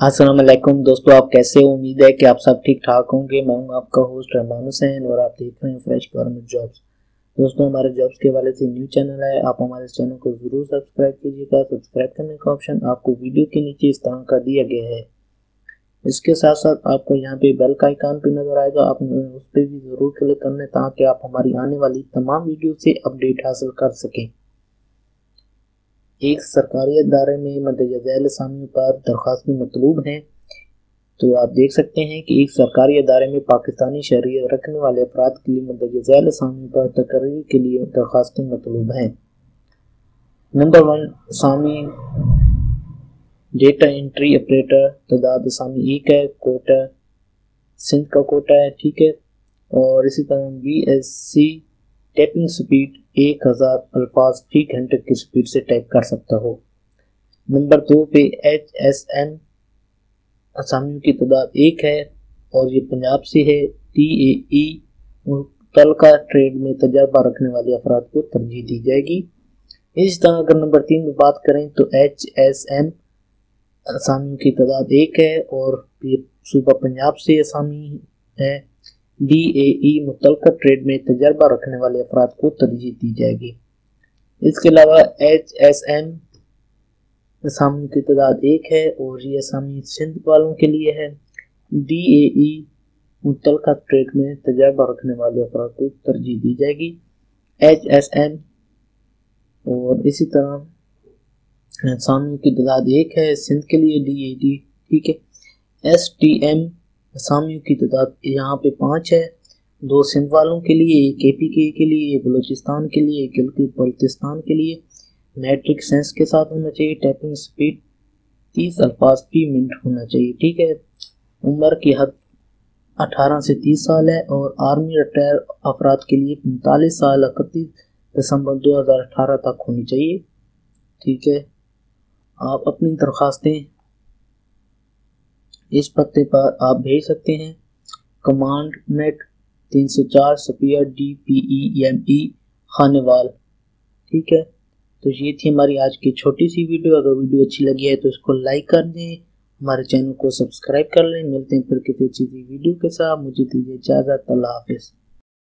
السلام علیکم دوستو، آپ کیسے امید ہے کہ آپ سب ٹھیک ٹھاک ہوں گے۔ میں ہوں آپ کا ہوسٹ رحمان حسین اور آپ دیکھ رہے ہیں فریش گورنمنٹ جابس دوستو، ہمارے جابس کے والے سے نیو چینل ہے۔ آپ ہمارے اس چینل کو ضرور سبسکرائب کیجیے گا۔ سبسکرائب کرنے کا آپشن آپ کو ویڈیو کے نیچے اس طرح کا دیا گیا ہے۔ اس کے ساتھ ساتھ آپ کو یہاں پہ بیل کا آئیکن پہ نظر آئے گا۔ آپ اس پہ بھی ضرور کلک کرنے تاکہ آپ ہماری آنے والی تمام ویڈیو سے اپڈیٹ حاصل کر سکیں۔ ایک سرکاری ادارے میں مدجہ ذیل اسامیوں پر درخواست مطلوب ہیں تو آپ دیکھ سکتے ہیں کہ ایک سرکاری ادارے میں پاکستانی شہریت رکھنے والے افراد کے لیے مدجہ ذیل اسامیوں پر تقرری کے لیے درخواستیں مطلوب ہیں۔ نمبر ون، اسامی ڈیٹا انٹری اپریٹر، تعداد اسامی ایک ہے، کوٹا، سندھ کا کوٹا ہے، ٹھیک ہے۔ اور اسی طرح B S C typing speed ایک ہزار الفاظ فی گھنٹے کی سپیڈ سے ٹائپ کر سکتا ہو۔ نمبر دو پہ ایچ ایس ایم اسامیوں کی تعداد ایک ہے اور یہ پنجاب سے ہے۔ ٹی اے ای متعلقہ ٹریڈ میں تجربہ رکھنے والے افراد کو ترجیح دی جائے گی۔ اس طرح اگر نمبر تین میں بات کریں تو ایچ ایس ایم اسامیوں کی تعداد ایک ہے اور یہ صوبہ پنجاب سے اسامی ہے۔ ڈی اے ای متعلقہ ٹریڈ میں تجربہ رکھنے والے افراد کو ترجیح دی جائے گی۔ اس کے علاوہ ایچ ایس این اسامی کی تعداد ایک ہے اور یہ اسامی سندھ والوں کے لیے ہے۔ ڈی اے ای متعلقہ ٹریڈ میں تجربہ رکھنے والے افراد کو ترجیح دی جائے گی۔ ایچ ایس این اور اسی طرح اسامیوں کی تعداد ایک ہے سندھ کے لیے ڈی اے ڈی ٹھیک ہے۔ ایس ٹی ایم اسامیوں کی تعداد یہاں پہ پانچ ہے۔ دو سندھ والوں کے لیے، ایک اے پی کے کے لیے، ایک بلوچستان کے لیے، ایک گلگت بلتستان کے لیے۔ میٹرک سینس کے ساتھ ہونا چاہیے، ٹیپنگ سپیڈ تیس الفاظ فی منٹ ہونا چاہیے، ٹھیک ہے۔ عمر کی حد اٹھارہ سے تیس سال ہے اور آرمی ریٹائر افراد کے لیے پینتالیس سال اکتیس دسمبر دو ہزار اٹھارہ تک ہونی چاہیے، ٹھیک ہے۔ آپ اپنی درخواستیں اس پتے پر آپ بھیج سکتے ہیں۔ کمانڈ نیٹ تین سو چار spare D P E M E خانے وال ٹھیک ہے۔ تو یہ تھی ہماری آج کی چھوٹی سی ویڈیو۔ اگر ویڈیو اچھی لگی ہے تو اس کو لائک کر دیں۔ ہمارے چینل کو سبسکرائب کر لیں۔ ملتے ہیں پھر کسی اچھی ویڈیو کے ساتھ۔ مجھے دیجیے اجازت۔ اللہ حافظ۔